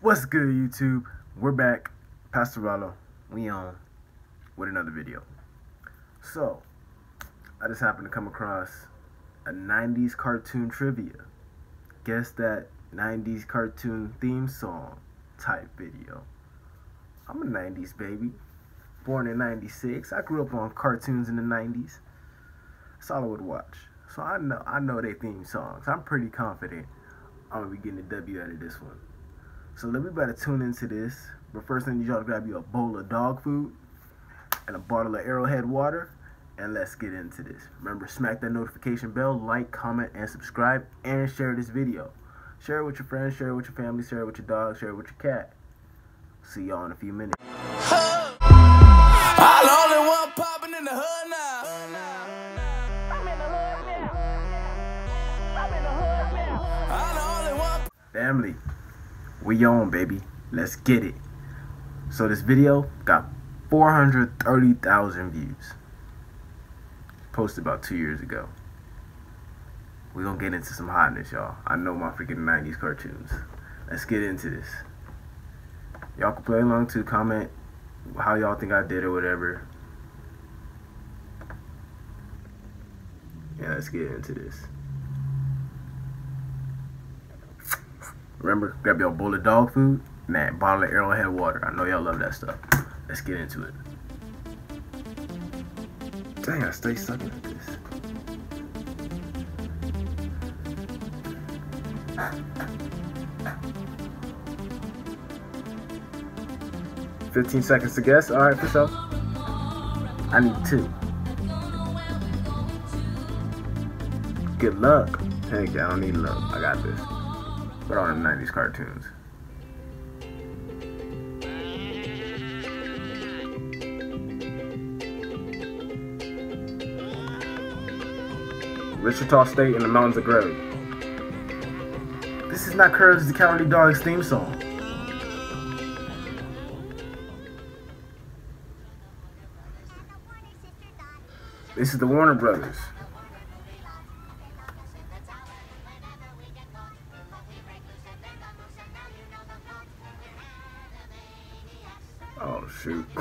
What's good, YouTube? We're back. Pastor Rallo, we on with another video. So, I just happened to come across a 90s cartoon trivia. Guess that 90s cartoon theme song type video. I'm a 90s baby. Born in 96. I grew up on cartoons in the 90s. That's all I would watch. So I know I know their theme songs. I'm pretty confident I'm gonna be getting a W out of this one. So let me better tune into this. But first thing you all to grab you a bowl of dog food and a bottle of Arrowhead water. And let's get into this. Remember, smack that notification bell, like, comment, and subscribe, and share this video. Share it with your friends, share it with your family, share it with your dog, share it with your cat. See y'all in a few minutes. I only want popping in the hood now. I the only one. Family, we on, baby. Let's get it. So this video got 430,000 views. Posted about two years ago. We gonna get into some hotness, y'all. I know my freaking 90s cartoons. Let's get into this. Y'all can play along too. Comment how y'all think I did or whatever. Yeah, let's get into this. Remember, grab your bowl of dog food and that bottle of Arrowhead water. I know y'all love that stuff. Let's get into it. Dang, I stay stuck at this. Fifteen seconds to guess. All right, for sure. I need two. Good luck. Heck I don't need luck. I got this. But on the 90s cartoons. Wichita State in the Mountains of Gray. This is not Courage the Cowardly Dog's theme song. This is the Warner Brothers. Shoot.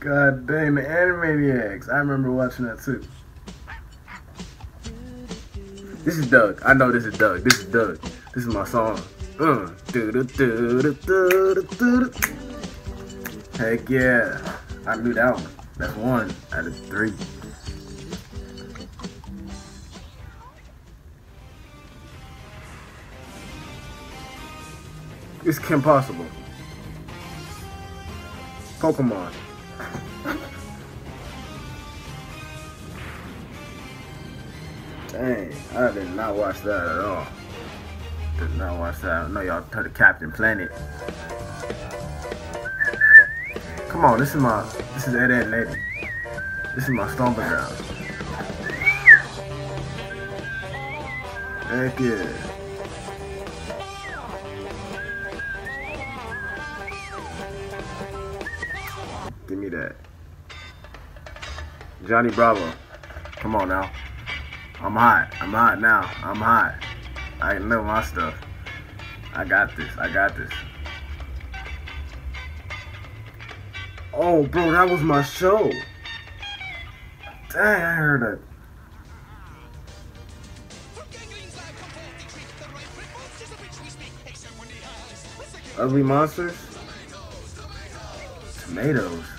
God the Animaniacs. I remember watching that too. This is Doug. I know this is Doug. This is Doug. This is my song. Uh, Heck yeah. I knew that one. That's one out of three. It's Kim Possible. Pokemon. Dang, I did not watch that at all. Did not watch that. I know y'all heard of Captain Planet. Come on, this is my, this is Ed, Ed Eddy. This is my stomping ground. Heck yeah. Give me that. Johnny Bravo. Come on now. I'm hot. I'm hot now. I'm hot. I know my stuff. I got this. I got this. Oh, bro, that was my show. Dang, I heard it. Ugly monsters? Tomatoes.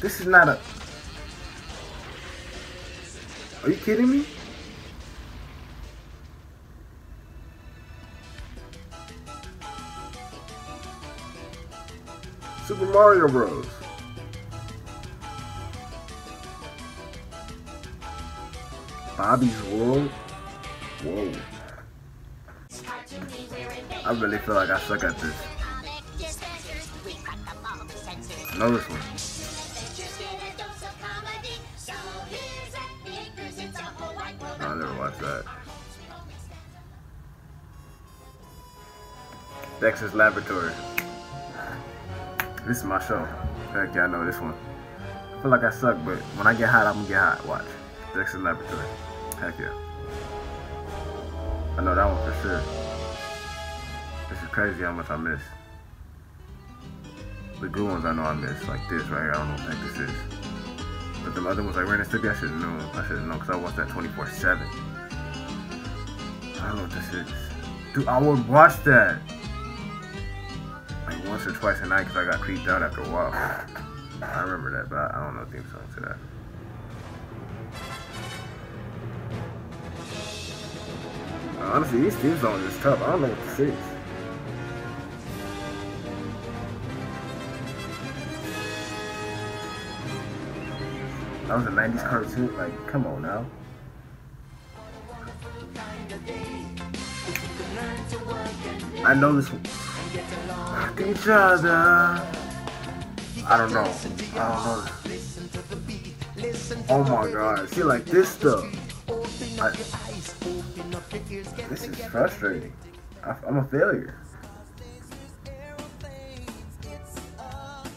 This is not a. Are you kidding me? Super Mario Bros. Bobby's World? Whoa. I really feel like I suck at this. Know this one. Dexter's Laboratory. This is my show. Heck yeah, I know this one. I feel like I suck, but when I get hot, I'm gonna get hot. Watch. Dexter's Laboratory. Heck yeah. I know that one for sure. This is crazy how much I miss. The good ones I know I miss, like this right here. I don't know what the heck this is. But the other ones like Ren and Stimpy, I should known. I should known because I watched that 24/7. I don't know what this is. Dude, I would watch that once or twice a night because I got creeped out after a while. I remember that, but I don't know the theme song to that. Honestly, these theme songs is tough. I don't know what this is. That was a 90s cartoon. Like, come on now. I know this one. Each other. I don't know. I don't know. Oh my god. See, like this stuff. I, this is frustrating. I, I'm a failure.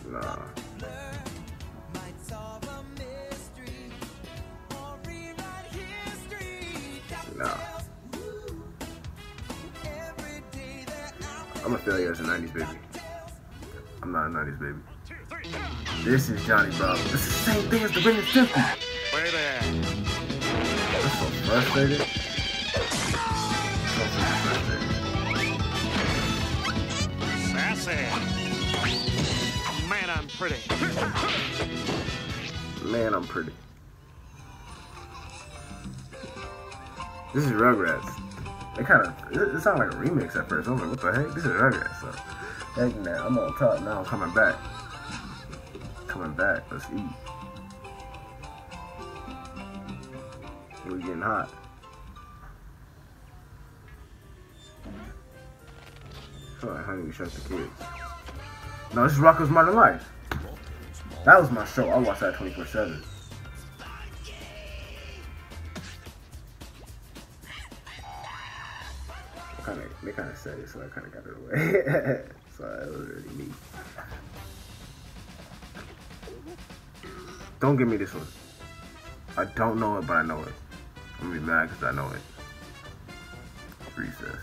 Nah. I'm a failure as a 90s baby. I'm not a 90s baby. This is Johnny Bravo. This is the same thing as the and Stimpy. Where they at? I'm so frustrated. So frustrated. Sassy. Man, I'm pretty. Man, I'm pretty. This is Rugrats. They kind of, it, it sounded like a remix at first. I was like, what the heck? This is Rugrats. So, heck nah, I'm on top now. I'm coming back. Coming back. Let's eat. We're getting hot. feel like Honey We Shrunk the Kids. No, this is Rocko's Modern Life. That was my show. I watched that 24 7. Kind of, they kind of said it, so I kind of got it away. so it was really neat. Don't give me this one. I don't know it, but I know it. I'm gonna be mad because I know it. Recess.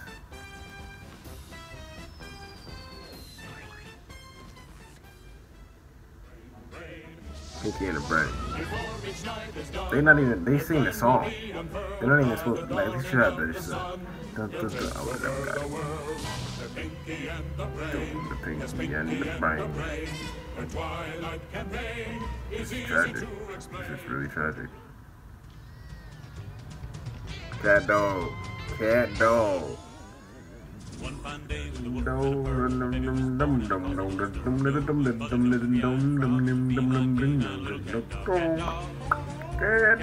Pinky and the Brain. They not even, they sing the song. They're not even supposed to, like, they should have better stuff. Dun, dun, dun. I would have never got it. The Pinky and the Brain. This is tragic. This is really tragic. CatDog. Cat dog.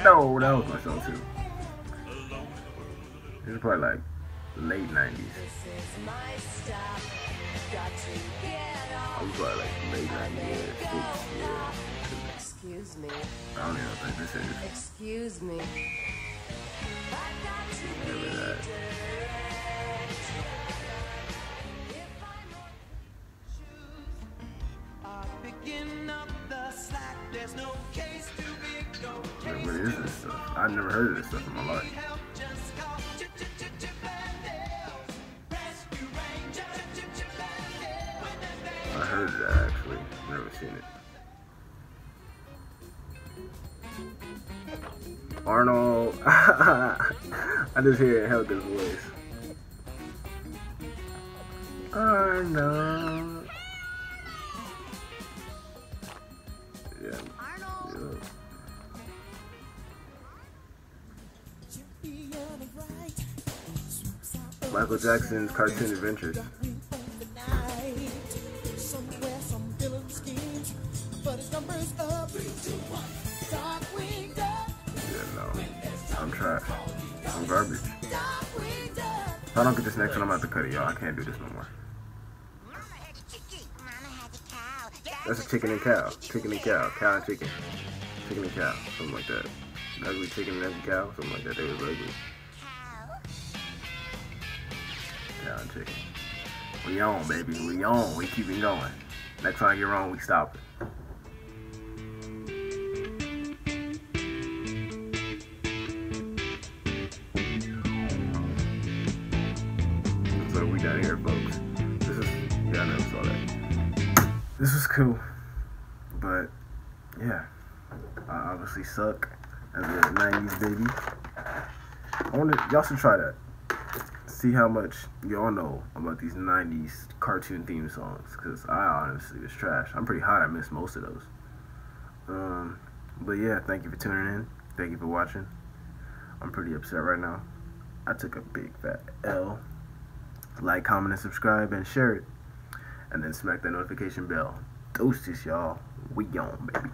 Dog. That was my song too. This is probably like late 90s. I was probably like late 90s, yeah, yeah. Excuse me. I don't even think this is. Excuse me. I've never heard of this stuff in my life. I heard that actually. Never seen it. Arnold. I just hear Helga's voice. Arnold. Michael Jackson's Cartoon Adventures. Yeah, no. I'm trash. I'm garbage. If I don't get this next one, I'm about to cut it, y'all. I can't do this no more. That's a chicken and cow. Chicken and cow. Cow and chicken. Chicken and cow. Something like that. Ugly chicken and ugly cow. Something like that. They was ugly. Cow and chicken. We on, baby. We on. We keep it going. Next time get wrong, we stop it. So we done here, folks. This is Yeah, I never saw that. This was cool, but yeah, I obviously suck as a '90s baby. I wonder y'all should try that. See how much y'all know about these '90s cartoon theme songs, because I honestly was trash. I'm pretty hot. I missed most of those. Um, but yeah, thank you for tuning in. Thank you for watching. I'm pretty upset right now. I took a big fat L. Like, comment, and subscribe, and share it. And then smack that notification bell. Doses, y'all. We on, baby.